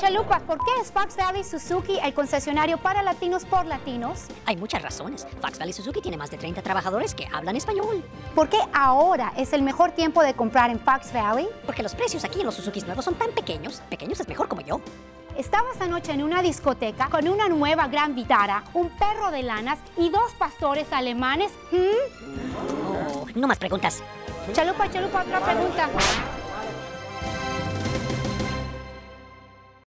Chalupa, ¿por qué es Fox Valley Suzuki el concesionario para latinos por latinos? Hay muchas razones. Fox Valley Suzuki tiene más de 30 trabajadores que hablan español. ¿Por qué ahora es el mejor tiempo de comprar en Fox Valley? Porque los precios aquí en los Suzukis nuevos son tan pequeños. Pequeños es mejor como yo. Estaba esta noche en una discoteca con una nueva gran vitara, un perro de lanas y dos pastores alemanes. ¿Mm? No más preguntas. Chalupa, chalupa, otra pregunta.